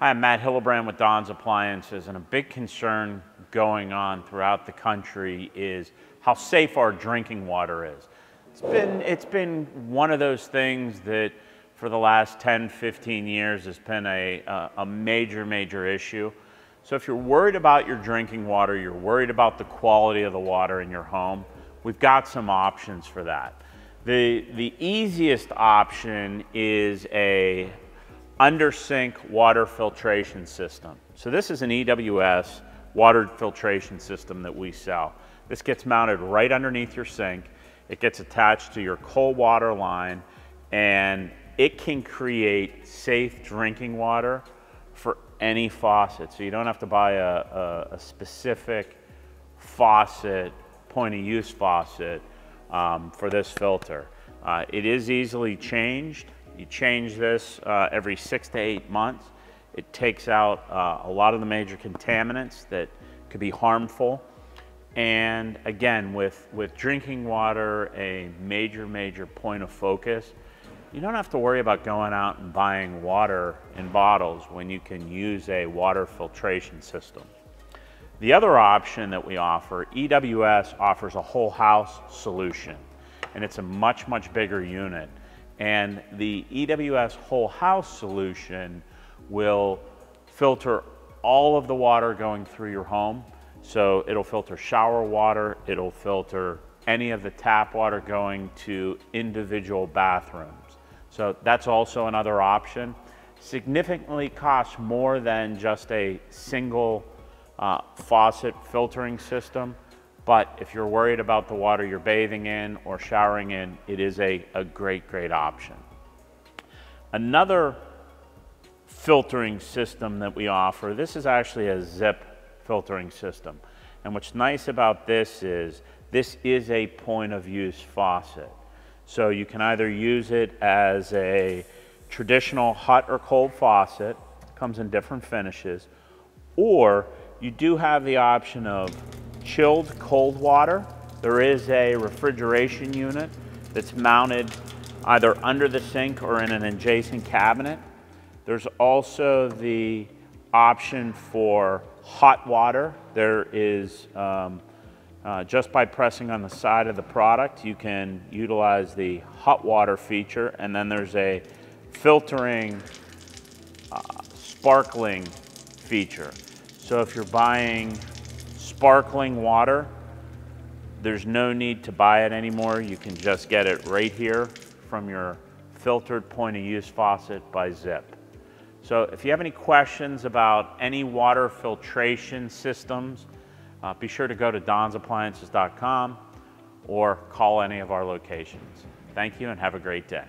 Hi, I'm Matt Hillebrand with Don's Appliances, and a big concern going on throughout the country is how safe our drinking water is. It's been, it's been one of those things that for the last 10, 15 years has been a, a major, major issue. So if you're worried about your drinking water, you're worried about the quality of the water in your home, we've got some options for that. The, the easiest option is a under sink water filtration system. So this is an EWS water filtration system that we sell. This gets mounted right underneath your sink. It gets attached to your cold water line and it can create safe drinking water for any faucet. So you don't have to buy a, a, a specific faucet, point of use faucet um, for this filter. Uh, it is easily changed. You change this uh, every six to eight months. It takes out uh, a lot of the major contaminants that could be harmful. And again, with, with drinking water a major, major point of focus, you don't have to worry about going out and buying water in bottles when you can use a water filtration system. The other option that we offer, EWS offers a whole house solution, and it's a much, much bigger unit. And the EWS whole house solution will filter all of the water going through your home. So it'll filter shower water, it'll filter any of the tap water going to individual bathrooms. So that's also another option. Significantly costs more than just a single uh, faucet filtering system. But if you're worried about the water you're bathing in or showering in, it is a, a great, great option. Another filtering system that we offer, this is actually a zip filtering system. And what's nice about this is this is a point of use faucet. So you can either use it as a traditional hot or cold faucet, comes in different finishes, or you do have the option of chilled cold water. There is a refrigeration unit that's mounted either under the sink or in an adjacent cabinet. There's also the option for hot water. There is, um, uh, just by pressing on the side of the product, you can utilize the hot water feature and then there's a filtering uh, sparkling feature. So if you're buying sparkling water. There's no need to buy it anymore. You can just get it right here from your filtered point of use faucet by Zip. So if you have any questions about any water filtration systems, uh, be sure to go to donsappliances.com or call any of our locations. Thank you and have a great day.